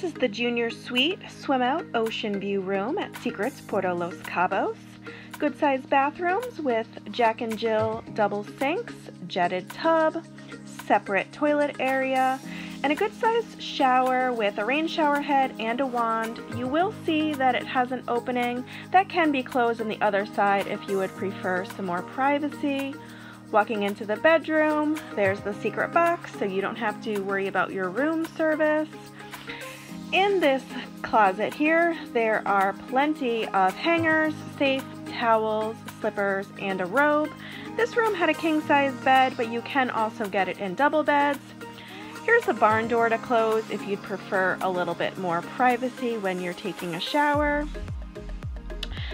This is the Junior Suite Swim Out Ocean View Room at Secrets Puerto Los Cabos. Good sized bathrooms with Jack and Jill double sinks, jetted tub, separate toilet area, and a good sized shower with a rain shower head and a wand. You will see that it has an opening that can be closed on the other side if you would prefer some more privacy. Walking into the bedroom, there's the secret box so you don't have to worry about your room service. In this closet here, there are plenty of hangers, safe, towels, slippers, and a robe. This room had a king size bed, but you can also get it in double beds. Here's a barn door to close if you'd prefer a little bit more privacy when you're taking a shower.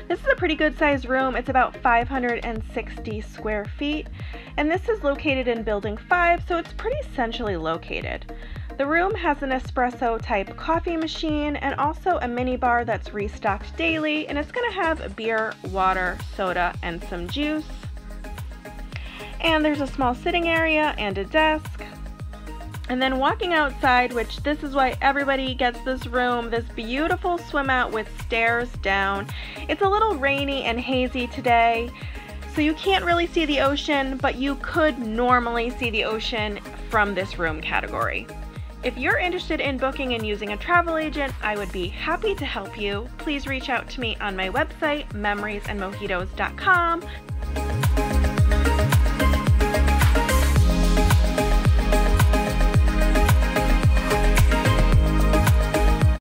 This is a pretty good sized room. It's about 560 square feet, and this is located in Building 5, so it's pretty centrally located. The room has an espresso type coffee machine and also a mini bar that's restocked daily and it's going to have beer, water, soda, and some juice. And there's a small sitting area and a desk. And then walking outside, which this is why everybody gets this room, this beautiful swim out with stairs down. It's a little rainy and hazy today, so you can't really see the ocean, but you could normally see the ocean from this room category. If you're interested in booking and using a travel agent, I would be happy to help you. Please reach out to me on my website, memoriesandmojitos.com.